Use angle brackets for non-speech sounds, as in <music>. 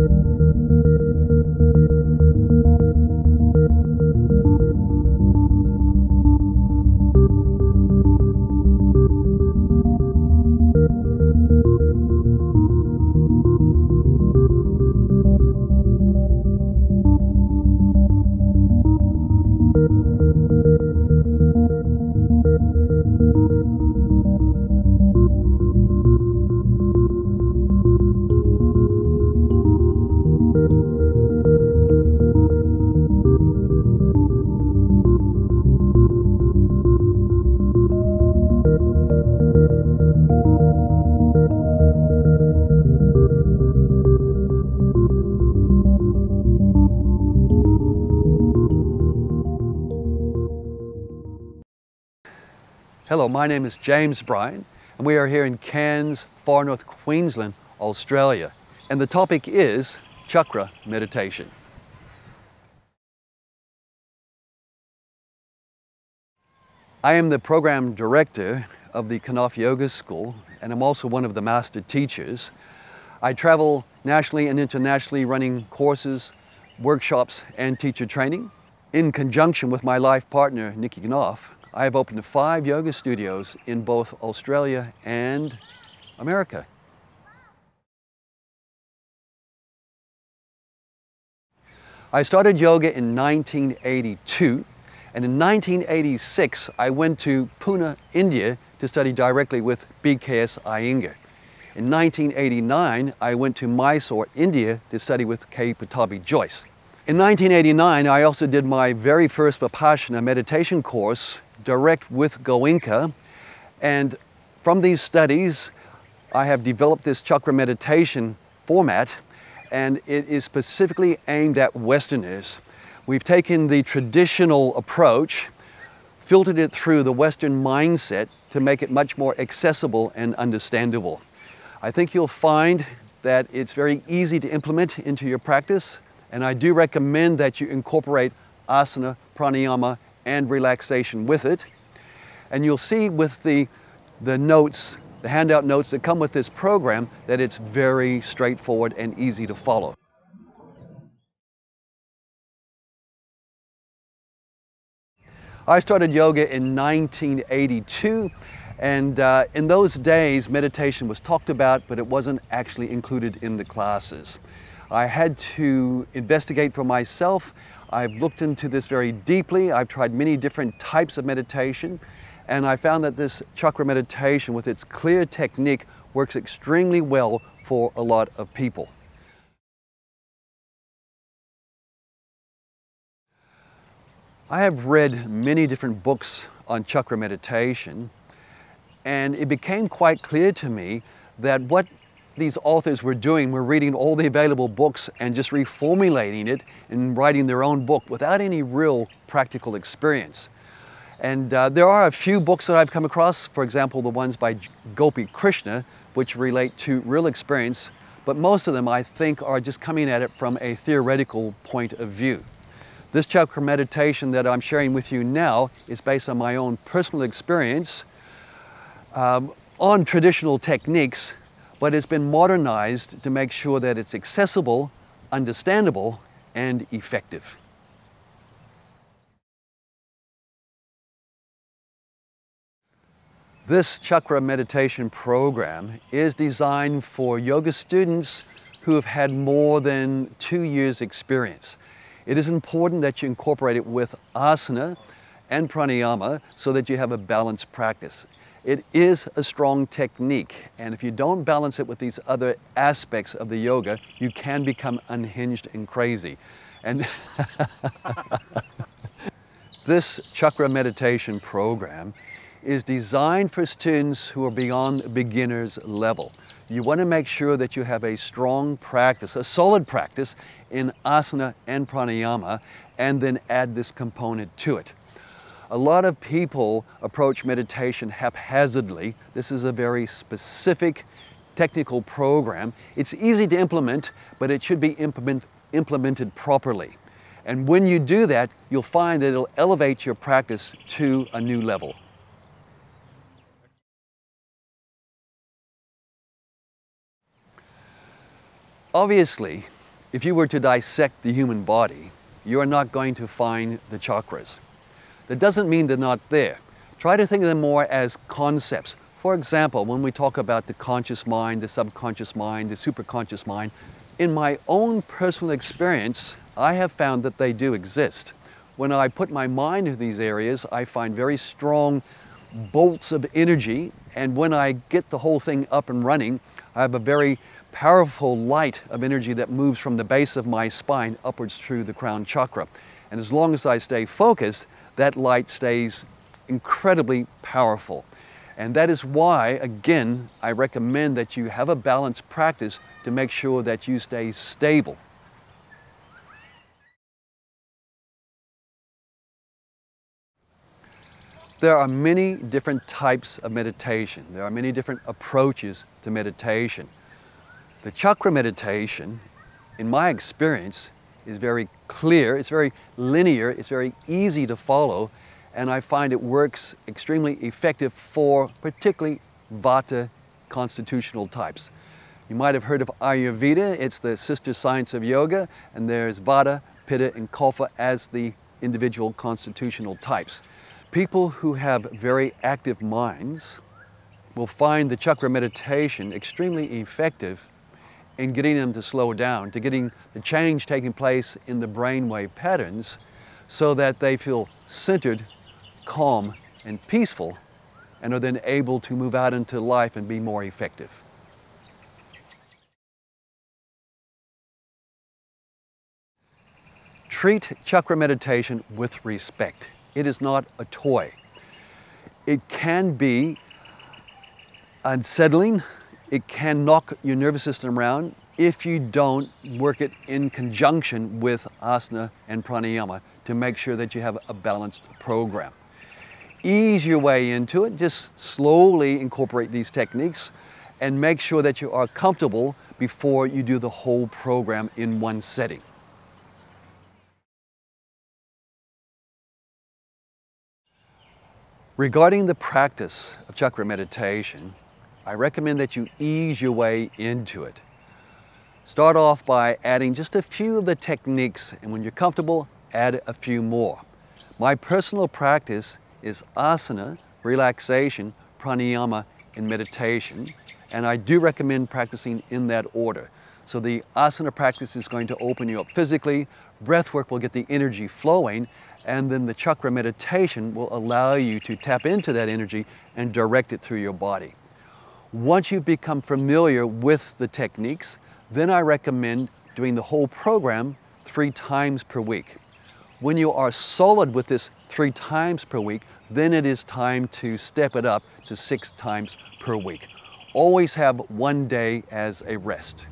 you Hello, my name is James Bryan, and we are here in Cairns, far north Queensland, Australia. And the topic is chakra meditation. I am the program director of the Knoff Yoga School, and I'm also one of the master teachers. I travel nationally and internationally running courses, workshops, and teacher training. In conjunction with my life partner, Nicky Knoff, I have opened five yoga studios in both Australia and America. I started yoga in 1982 and in 1986 I went to Pune, India to study directly with BKS Iyengar. In 1989 I went to Mysore, India to study with K. Pattabhi Jois. In 1989 I also did my very first Vipassana meditation course direct with Goenka and from these studies I have developed this chakra meditation format and it is specifically aimed at Westerners. We've taken the traditional approach, filtered it through the Western mindset to make it much more accessible and understandable. I think you'll find that it's very easy to implement into your practice, and I do recommend that you incorporate asana, pranayama, and relaxation with it. And you'll see with the, the notes the handout notes that come with this program that it's very straightforward and easy to follow. I started yoga in 1982 and uh, in those days meditation was talked about but it wasn't actually included in the classes. I had to investigate for myself. I've looked into this very deeply. I've tried many different types of meditation and I found that this chakra meditation with its clear technique works extremely well for a lot of people. I have read many different books on chakra meditation and it became quite clear to me that what these authors were doing were reading all the available books and just reformulating it and writing their own book without any real practical experience. And uh, there are a few books that I've come across, for example, the ones by Gopi Krishna, which relate to real experience, but most of them I think are just coming at it from a theoretical point of view. This chakra meditation that I'm sharing with you now is based on my own personal experience um, on traditional techniques, but it's been modernized to make sure that it's accessible, understandable, and effective. This chakra meditation program is designed for yoga students who have had more than two years experience. It is important that you incorporate it with asana and pranayama so that you have a balanced practice. It is a strong technique and if you don't balance it with these other aspects of the yoga, you can become unhinged and crazy. And <laughs> this chakra meditation program is designed for students who are beyond beginner's level. You want to make sure that you have a strong practice, a solid practice in asana and pranayama, and then add this component to it. A lot of people approach meditation haphazardly. This is a very specific technical program. It's easy to implement, but it should be implement, implemented properly. And when you do that, you'll find that it'll elevate your practice to a new level. Obviously, If you were to dissect the human body, you are not going to find the chakras. That doesn't mean they're not there. Try to think of them more as concepts. For example, when we talk about the conscious mind, the subconscious mind, the superconscious mind, in my own personal experience, I have found that they do exist. When I put my mind into these areas, I find very strong bolts of energy, and when I get the whole thing up and running, I have a very powerful light of energy that moves from the base of my spine upwards through the crown chakra. And as long as I stay focused, that light stays incredibly powerful. And that is why, again, I recommend that you have a balanced practice to make sure that you stay stable. There are many different types of meditation. There are many different approaches to meditation. The chakra meditation, in my experience, is very clear, it's very linear, it's very easy to follow, and I find it works extremely effective for particularly Vata constitutional types. You might have heard of Ayurveda, it's the sister science of yoga, and there's Vata, Pitta, and Kapha as the individual constitutional types. People who have very active minds will find the chakra meditation extremely effective in getting them to slow down, to getting the change taking place in the brainwave patterns so that they feel centered, calm, and peaceful, and are then able to move out into life and be more effective. Treat chakra meditation with respect. It is not a toy. It can be unsettling, it can knock your nervous system around if you don't work it in conjunction with asana and pranayama to make sure that you have a balanced program. Ease your way into it, just slowly incorporate these techniques and make sure that you are comfortable before you do the whole program in one setting. Regarding the practice of chakra meditation, I recommend that you ease your way into it. Start off by adding just a few of the techniques, and when you're comfortable, add a few more. My personal practice is asana, relaxation, pranayama, and meditation, and I do recommend practicing in that order. So the asana practice is going to open you up physically, breath work will get the energy flowing, and then the chakra meditation will allow you to tap into that energy and direct it through your body. Once you've become familiar with the techniques, then I recommend doing the whole program three times per week. When you are solid with this three times per week, then it is time to step it up to six times per week. Always have one day as a rest.